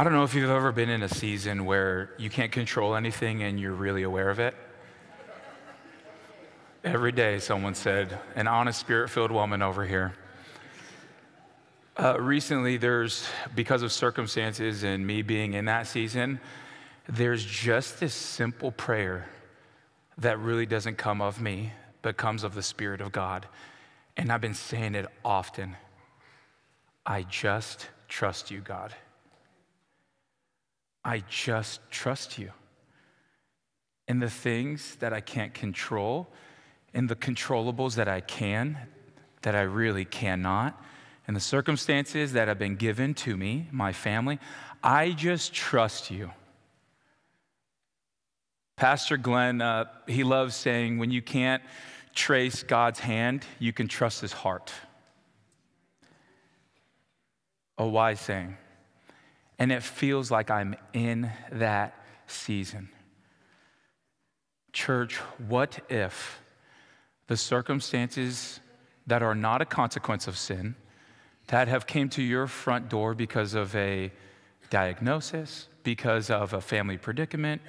I don't know if you've ever been in a season where you can't control anything and you're really aware of it. Every day, someone said, an honest, spirit filled woman over here. Uh, recently, there's, because of circumstances and me being in that season, there's just this simple prayer that really doesn't come of me, but comes of the Spirit of God. And I've been saying it often I just trust you, God. I just trust you. In the things that I can't control, in the controllables that I can, that I really cannot, in the circumstances that have been given to me, my family, I just trust you. Pastor Glenn, uh, he loves saying, when you can't trace God's hand, you can trust his heart. A wise saying. And it feels like I'm in that season. Church, what if the circumstances that are not a consequence of sin, that have came to your front door because of a diagnosis, because of a family predicament,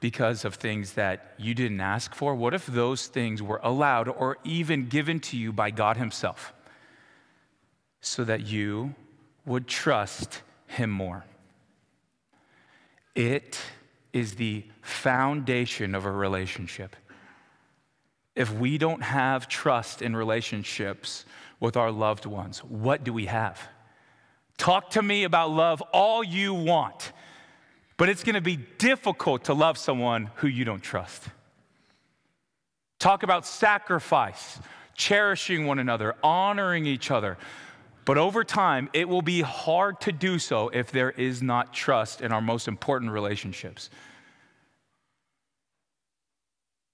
because of things that you didn't ask for? What if those things were allowed or even given to you by God Himself so that you would trust him more. It is the foundation of a relationship. If we don't have trust in relationships with our loved ones, what do we have? Talk to me about love all you want, but it's gonna be difficult to love someone who you don't trust. Talk about sacrifice, cherishing one another, honoring each other. But over time, it will be hard to do so if there is not trust in our most important relationships.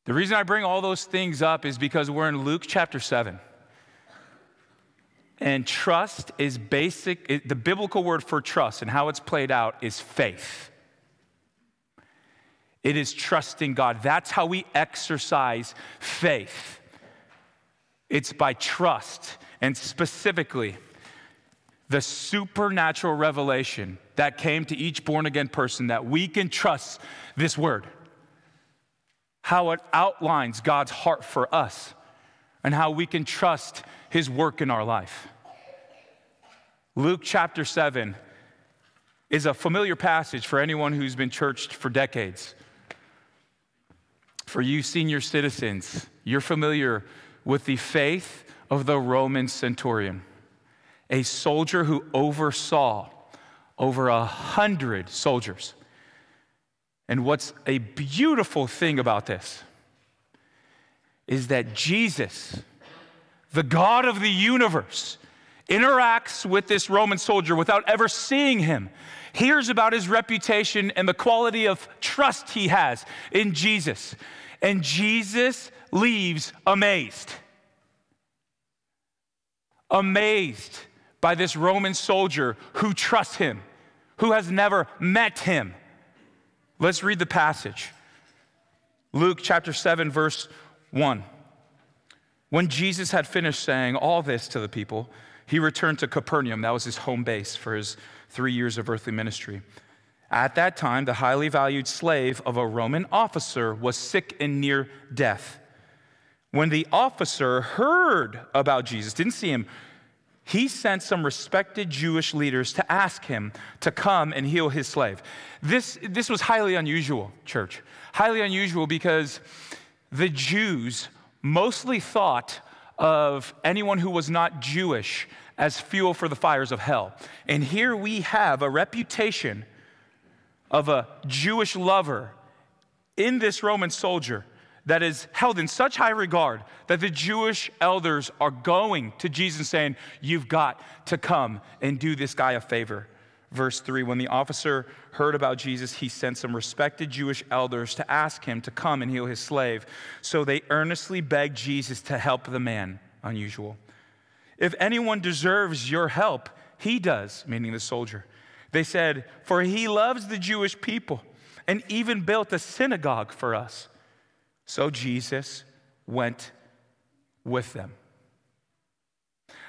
The reason I bring all those things up is because we're in Luke chapter 7. And trust is basic, the biblical word for trust and how it's played out is faith. It is trusting God. That's how we exercise faith. It's by trust. And specifically, the supernatural revelation that came to each born again person that we can trust this word. How it outlines God's heart for us and how we can trust his work in our life. Luke chapter 7 is a familiar passage for anyone who's been churched for decades. For you senior citizens, you're familiar with the faith of the Roman centurion a soldier who oversaw over a hundred soldiers. And what's a beautiful thing about this is that Jesus, the God of the universe, interacts with this Roman soldier without ever seeing him, hears about his reputation and the quality of trust he has in Jesus. And Jesus leaves amazed. Amazed by this Roman soldier who trusts him, who has never met him. Let's read the passage. Luke chapter 7, verse 1. When Jesus had finished saying all this to the people, he returned to Capernaum. That was his home base for his three years of earthly ministry. At that time, the highly valued slave of a Roman officer was sick and near death. When the officer heard about Jesus, didn't see him, he sent some respected Jewish leaders to ask him to come and heal his slave. This, this was highly unusual, church. Highly unusual because the Jews mostly thought of anyone who was not Jewish as fuel for the fires of hell. And here we have a reputation of a Jewish lover in this Roman soldier that is held in such high regard that the Jewish elders are going to Jesus saying, You've got to come and do this guy a favor. Verse 3 When the officer heard about Jesus, he sent some respected Jewish elders to ask him to come and heal his slave. So they earnestly begged Jesus to help the man. Unusual. If anyone deserves your help, he does, meaning the soldier. They said, For he loves the Jewish people and even built a synagogue for us. So Jesus went with them.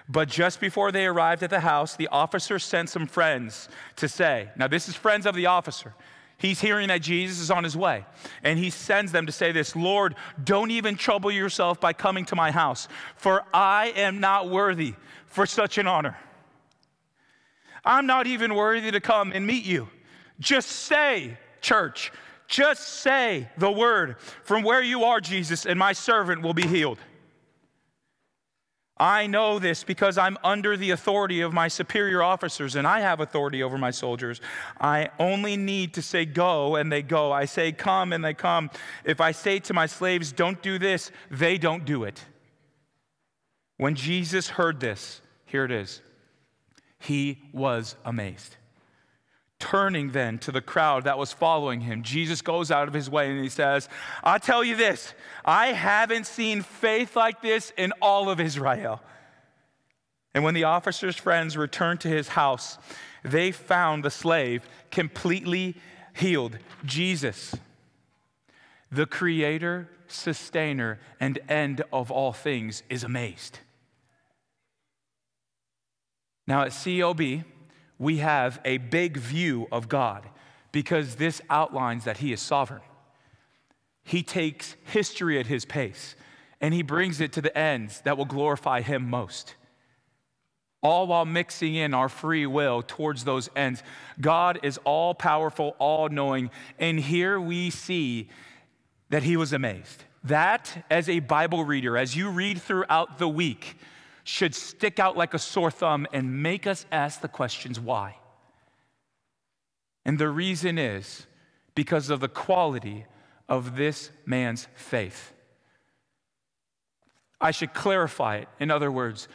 But just before they arrived at the house, the officer sent some friends to say, Now, this is friends of the officer. He's hearing that Jesus is on his way. And he sends them to say this Lord, don't even trouble yourself by coming to my house, for I am not worthy for such an honor. I'm not even worthy to come and meet you. Just say, church, just say the word from where you are, Jesus, and my servant will be healed. I know this because I'm under the authority of my superior officers and I have authority over my soldiers. I only need to say go and they go. I say come and they come. If I say to my slaves, don't do this, they don't do it. When Jesus heard this, here it is, he was amazed. Turning then to the crowd that was following him, Jesus goes out of his way and he says, I tell you this, I haven't seen faith like this in all of Israel. And when the officer's friends returned to his house, they found the slave completely healed. Jesus, the creator, sustainer, and end of all things, is amazed. Now at CLB, we have a big view of God because this outlines that He is sovereign. He takes history at His pace and He brings it to the ends that will glorify Him most. All while mixing in our free will towards those ends. God is all powerful, all knowing. And here we see that He was amazed. That, as a Bible reader, as you read throughout the week, should stick out like a sore thumb and make us ask the questions why. And the reason is because of the quality of this man's faith. I should clarify it. In other words,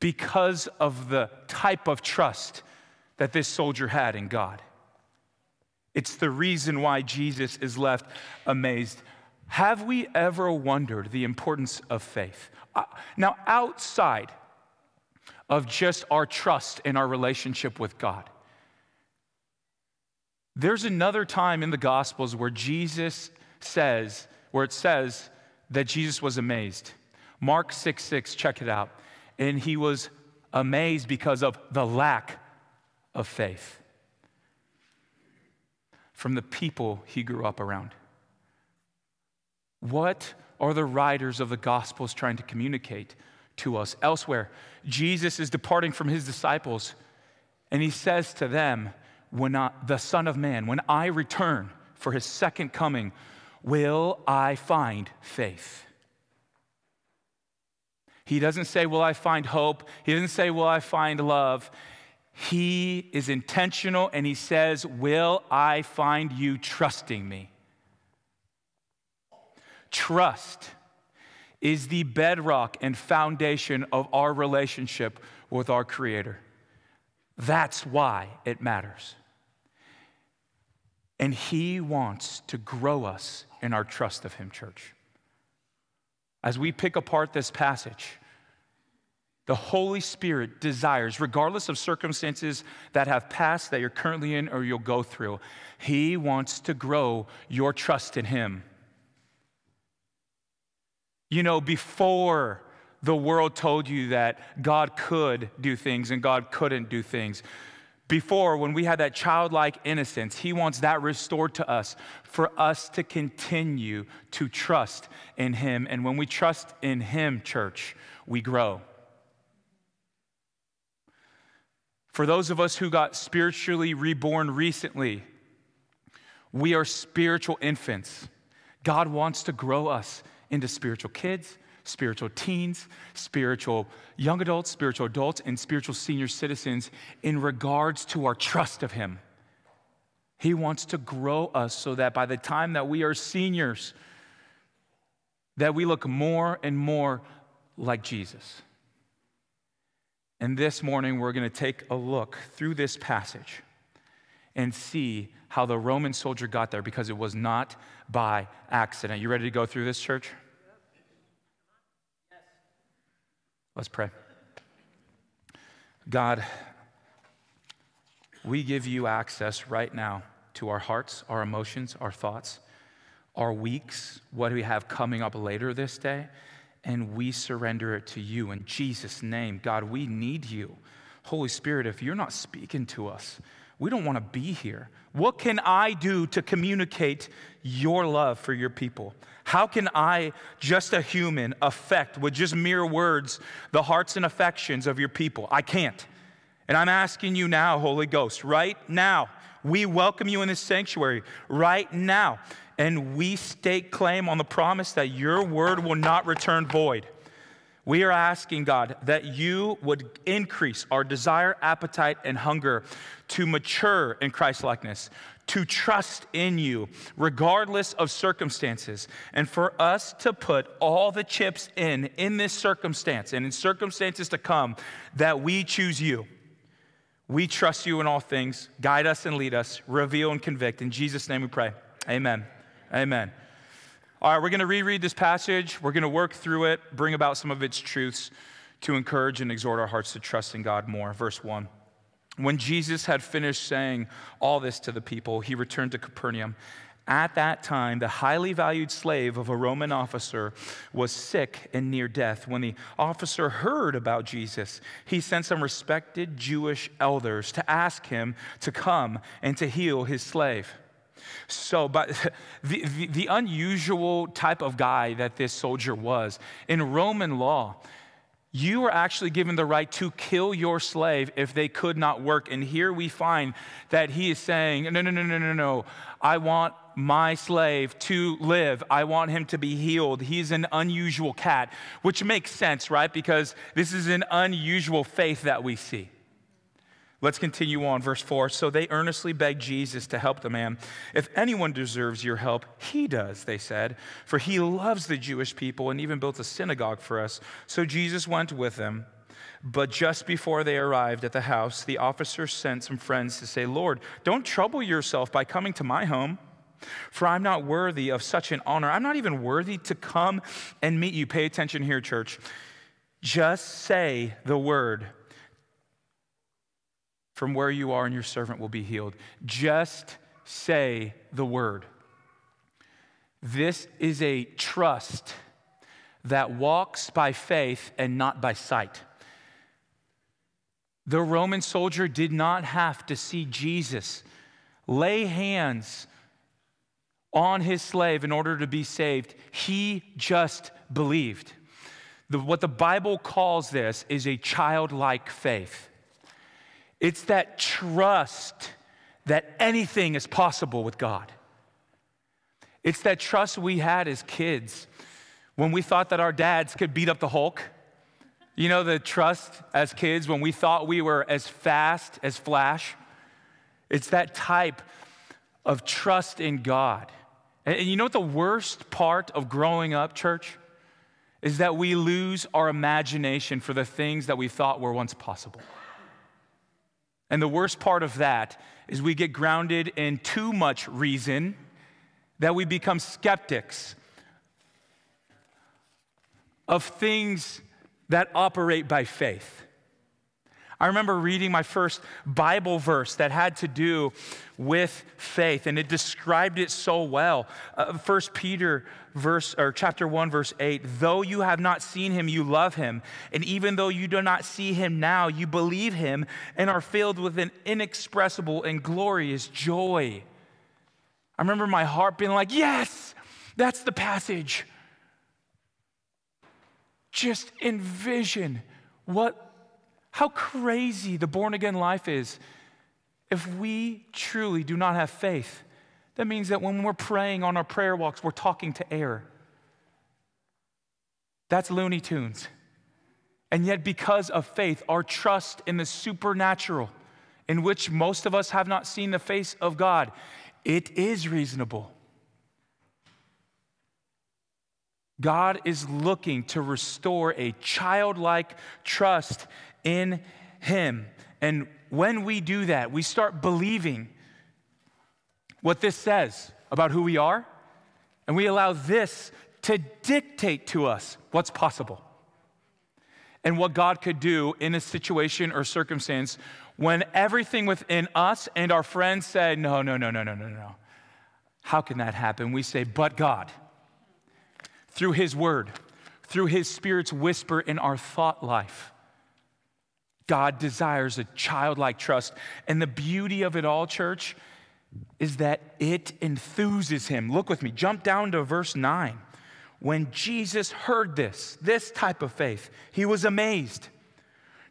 because of the type of trust that this soldier had in God. It's the reason why Jesus is left amazed. Have we ever wondered the importance of faith? Uh, now, outside of just our trust in our relationship with God, there's another time in the Gospels where Jesus says, where it says that Jesus was amazed. Mark 6 6, check it out. And he was amazed because of the lack of faith from the people he grew up around. What are the writers of the Gospels trying to communicate to us? Elsewhere, Jesus is departing from his disciples, and he says to them, When I, the Son of Man, when I return for his second coming, will I find faith? He doesn't say, Will I find hope? He doesn't say, Will I find love? He is intentional and he says, Will I find you trusting me? Trust is the bedrock and foundation of our relationship with our Creator. That's why it matters. And He wants to grow us in our trust of Him, church. As we pick apart this passage, the Holy Spirit desires, regardless of circumstances that have passed, that you're currently in, or you'll go through, He wants to grow your trust in Him. You know, before the world told you that God could do things and God couldn't do things, before when we had that childlike innocence, He wants that restored to us for us to continue to trust in Him. And when we trust in Him, church, we grow. For those of us who got spiritually reborn recently, we are spiritual infants. God wants to grow us into spiritual kids, spiritual teens, spiritual young adults, spiritual adults, and spiritual senior citizens in regards to our trust of Him. He wants to grow us so that by the time that we are seniors, that we look more and more like Jesus. And this morning, we're going to take a look through this passage and see how the Roman soldier got there because it was not by accident. You ready to go through this, church? Let's pray. God, we give you access right now to our hearts, our emotions, our thoughts, our weeks, what we have coming up later this day. and we surrender it to you in Jesus' name. God, we need you. Holy Spirit, if you're not speaking to us, we don't want to be here. What can I do to communicate your love for your people? How can I, just a human, affect with just mere words the hearts and affections of your people? I can't. And I'm asking you now, Holy Ghost, right now, we welcome you in this sanctuary right now. And we stake claim on the promise that your word will not return void. We are asking, God, that you would increase our desire, appetite, and hunger to mature in Christ likeness, to trust in you, regardless of circumstances, and for us to put all the chips in in this circumstance and in circumstances to come that we choose you. We trust you in all things. Guide us and lead us, reveal and convict. In Jesus' name we pray. Amen. Amen. All right, we're going to reread this passage. We're going to work through it, bring about some of its truths to encourage and exhort our hearts to trust in God more. Verse 1. When Jesus had finished saying all this to the people, he returned to Capernaum. At that time, the highly valued slave of a Roman officer was sick and near death. When the officer heard about Jesus, he sent some respected Jewish elders to ask him to come and to heal his slave. So, but the, the, the, unusual type of guy that this soldier was, in Roman law, you were actually given the right to kill your slave if they could not work. And here we find that he is saying, No, no, no, no, no, no. I want my slave to live. I want him to be healed. He's an unusual cat, which makes sense, right? Because this is an unusual faith that we see. Let's continue on, verse 4. So they earnestly begged Jesus to help the man. If anyone deserves your help, he does, they said, for he loves the Jewish people and even built a synagogue for us. So Jesus went with them. But just before they arrived at the house, the officer sent some friends to say, Lord, don't trouble yourself by coming to my home. For I'm not worthy of such an honor. I'm not even worthy to come and meet you. Pay attention here, church. Just say the word. From where you are, and your servant will be healed. Just say the word. This is a trust that walks by faith and not by sight. The Roman soldier did not have to see Jesus lay hands on his slave in order to be saved. He just believed. The, what the Bible calls this is a childlike faith. It's that trust that anything is possible with God. It's that trust we had as kids when we thought that our dads could beat up the Hulk. You know, the trust as kids when we thought we were as fast as Flash. It's that type of trust in God. And you know what the worst part of growing up, church? Is that we lose our imagination for the things that we thought were once possible. And the worst part of that is we get grounded in too much reason that we become skeptics of things that operate by faith. I remember reading my first Bible verse that had to do with faith, and it described it so well. Uh, 1 Peter verse or chapter 1 verse 8 though you have not seen him you love him. And even though you do not see him now you believe him and are filled with an inexpressible and glorious joy. I remember my heart being like yes that's the passage. Just envision what how crazy the born again life is. If we truly do not have faith, that means that when we're praying on our prayer walks, we're talking to air. That's Looney Tunes. And yet, because of faith, our trust in the supernatural, in which most of us have not seen the face of God, it is reasonable. God is looking to restore a childlike trust in Him. And when we do that, we start believing what this says about who we are, and we allow this to dictate to us what's possible and what God could do in a situation or circumstance when everything within us and our friends say, No, no, no, no, no, no, no. How can that happen? We say, But God, through His Word, through his Spirit's whisper in our thought life. God desires a childlike trust. And the beauty of it all, church, is that it enthuses him. Look with me, jump down to verse 9. When Jesus heard this, this type of faith, he was amazed.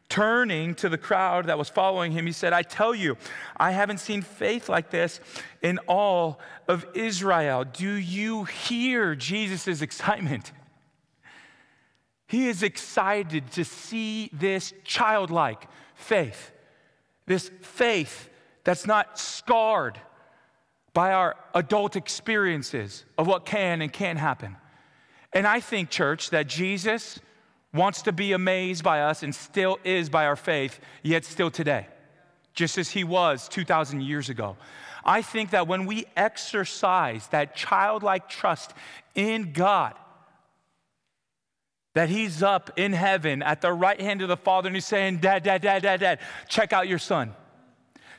Turning to the crowd that was following him, he said, I tell you, I haven't seen faith like this in all of Israel. Do you hear Jesus' excitement? He is excited to see this childlike faith, this faith that's not scarred by our adult experiences of what can and can't happen. And I think, church, that Jesus wants to be amazed by us and still is by our faith, yet still today, just as he was 2,000 years ago. I think that when we exercise that childlike trust in God, that he's up in heaven at the right hand of the Father and he's saying, Dad, Dad, Dad, Dad, Dad, check out your son.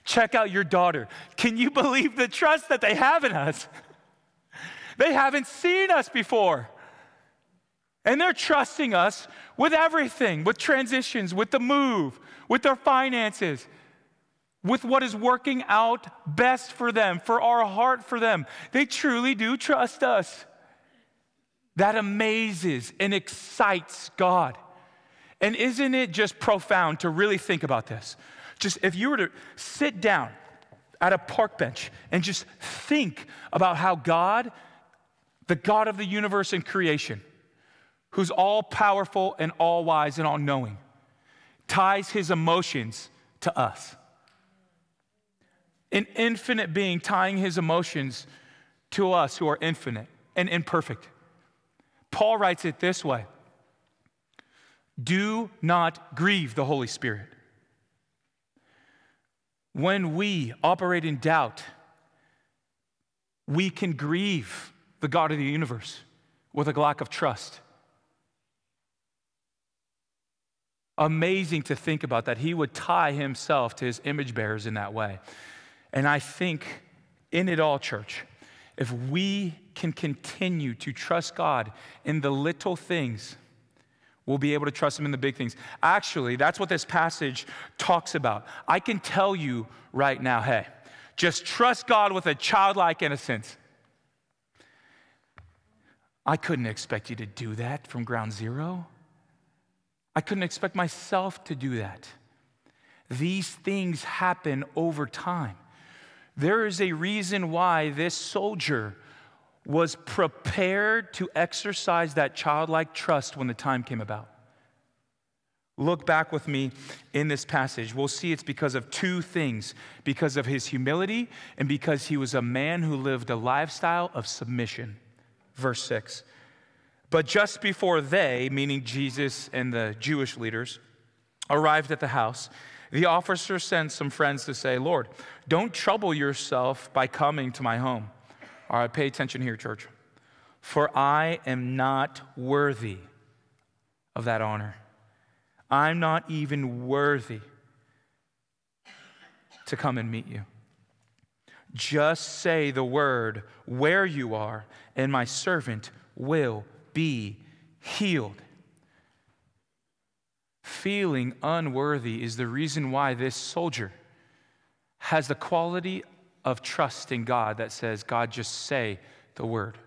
Check out your daughter. Can you believe the trust that they have in us? They haven't seen us before. And they're trusting us with everything, with transitions, with the move, with their finances, with what is working out best for them, for our heart for them. They truly do trust us. That amazes and excites God. And isn't it just profound to really think about this? Just if you were to sit down at a park bench and just think about how God, the God of the universe and creation, who's all powerful and all wise and all knowing, ties his emotions to us. An infinite being tying his emotions to us who are infinite and imperfect. Paul writes it this way Do not grieve the Holy Spirit. When we operate in doubt, we can grieve the God of the universe with a lack of trust. Amazing to think about that he would tie himself to his image bearers in that way. And I think in it all, church, if we can continue to trust God in the little things, we'll be able to trust Him in the big things. Actually, that's what this passage talks about. I can tell you right now hey, just trust God with a childlike innocence. I couldn't expect you to do that from ground zero. I couldn't expect myself to do that. These things happen over time. There is a reason why this soldier was prepared to exercise that childlike trust when the time came about. Look back with me in this passage. We'll see it's because of two things because of his humility and because he was a man who lived a lifestyle of submission. Verse 6 but just before they, meaning Jesus and the Jewish leaders, arrived at the house, the officer sent some friends to say, Lord, don't trouble yourself by coming to my home. All right, pay attention here, church. For I am not worthy of that honor. I'm not even worthy to come and meet you. Just say the word where you are, and my servant will be healed. Feeling unworthy is the reason why this soldier has the quality of trust in God that says, God, just say the word.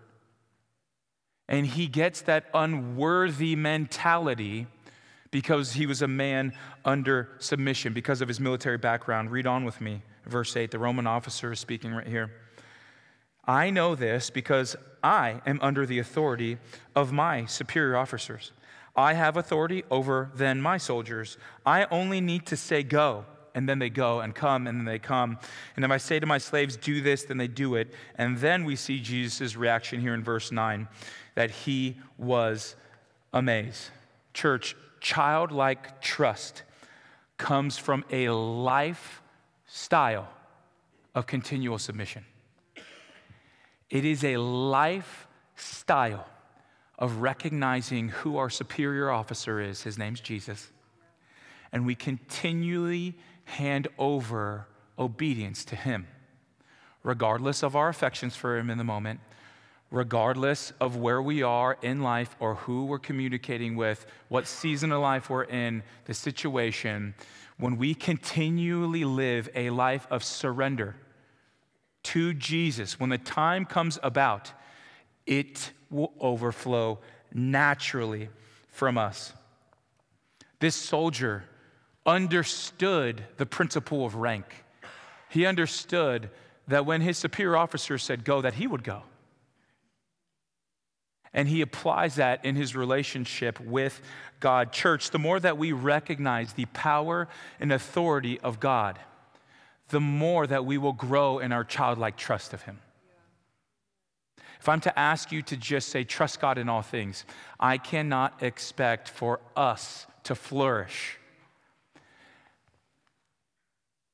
And he gets that unworthy mentality because he was a man under submission, because of his military background. Read on with me, verse 8. The Roman officer is speaking right here. I know this because I am under the authority of my superior officers. I have authority over then my soldiers. I only need to say go, and then they go, and come, and then they come. And if I say to my slaves, do this, then they do it. And then we see Jesus' reaction here in verse 9 that he was amazed. Church, childlike trust comes from a lifestyle of continual submission. It is a lifestyle of recognizing who our superior officer is. His name's Jesus. And we continually hand over obedience to him, regardless of our affections for him in the moment, regardless of where we are in life or who we're communicating with, what season of life we're in, the situation, when we continually live a life of surrender to Jesus, when the time comes about, it will overflow naturally from us. This soldier understood the principle of rank. He understood that when his superior officer said go, that he would go. And he applies that in his relationship with God. Church, the more that we recognize the power and authority of God, the more that we will grow in our childlike trust of him. If I'm to ask you to just say, trust God in all things, I cannot expect for us to flourish.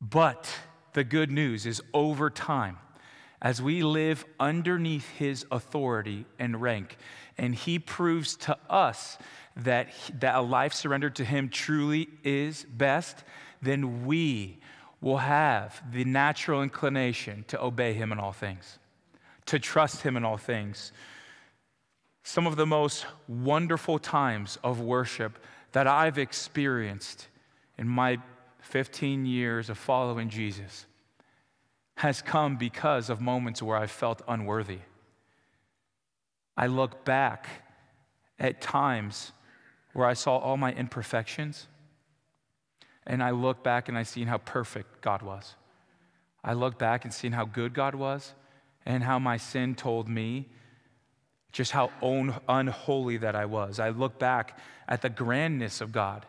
But the good news is over time, as we live underneath his authority and rank, and he proves to us that, that a life surrendered to him truly is best, then we will have the natural inclination to obey him in all things, to trust him in all things. Some of the most wonderful times of worship that I've experienced in my 15 years of following Jesus has come because of moments where I felt unworthy. I look back at times where I saw all my imperfections, and I look back and I seen how perfect God was. I look back and seen how good God was, and how my sin told me just how unholy that I was. I look back at the grandness of God,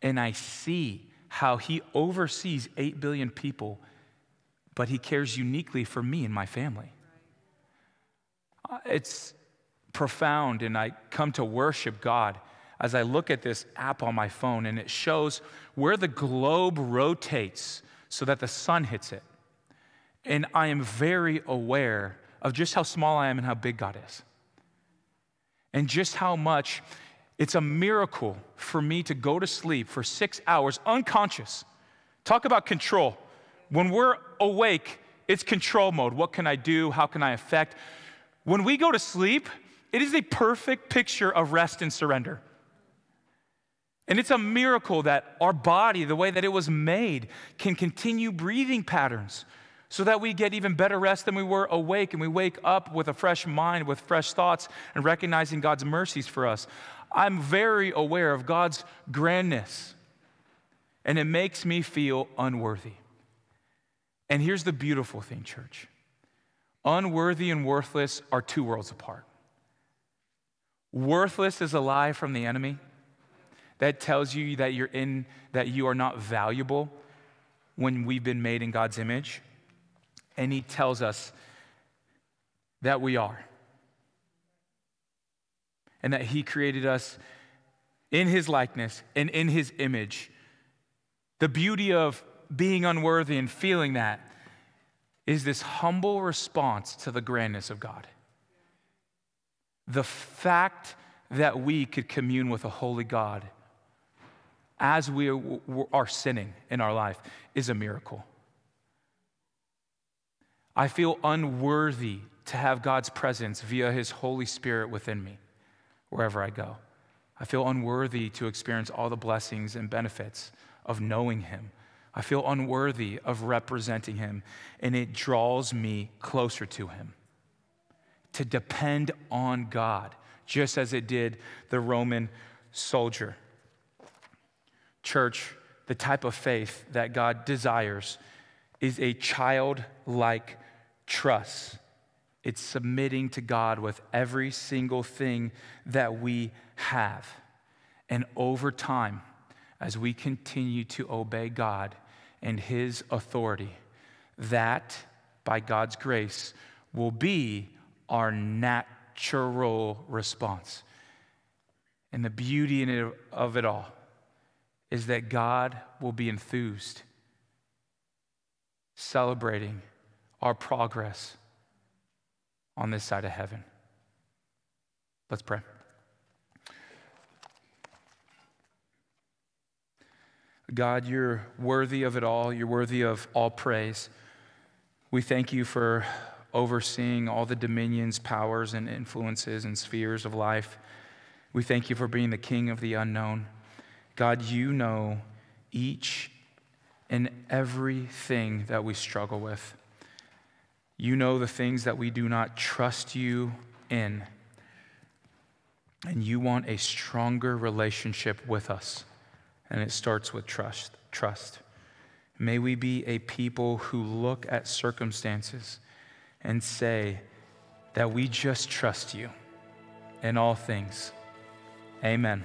and I see how He oversees 8 billion people but He cares uniquely for me and my family. Uh, it's profound, and I come to worship God as I look at this app on my phone, and it shows where the globe rotates so that the sun hits it. And I am very aware of just how small I am and how big God is. And just how much it's a miracle for me to go to sleep for six hours unconscious. Talk about control. When we're awake, it's control mode. What can I do? How can I affect? When we go to sleep, it is a perfect picture of rest and surrender. And it's a miracle that our body, the way that it was made, can continue breathing patterns so that we get even better rest than we were awake and we wake up with a fresh mind, with fresh thoughts, and recognizing God's mercies for us. I'm very aware of God's grandness, and it makes me feel unworthy. And here's the beautiful thing, church unworthy and worthless are two worlds apart. Worthless is a lie from the enemy that tells you that you're in that you are not valuable when we've been made in God's image. And he tells us that we are. And that he created us in his likeness and in his image. The beauty of being unworthy and feeling that is this humble response to the grandness of God. The fact that we could commune with a holy God as we are sinning in our life is a miracle. I feel unworthy to have God's presence via His Holy Spirit within me wherever I go. I feel unworthy to experience all the blessings and benefits of knowing Him I feel unworthy of representing him, and it draws me closer to him. To depend on God, just as it did the Roman soldier. Church, the type of faith that God desires is a childlike trust. It's submitting to God with every single thing that we have. And over time, as we continue to obey God, and His authority. That, by God's grace, will be our natural response. And the beauty of it all is that God will be enthused, celebrating our progress on this side of heaven. Let's pray. God, you're worthy of it all. You're worthy of all praise. We thank you for overseeing all the dominions, powers, and influences and spheres of life. We thank you for being the king of the unknown. God, you know each and everything that we struggle with. You know the things that we do not trust you in. And you want a stronger relationship with us. And it starts with trust. Trust. May we be a people who look at circumstances and say that we just trust you in all things. Amen.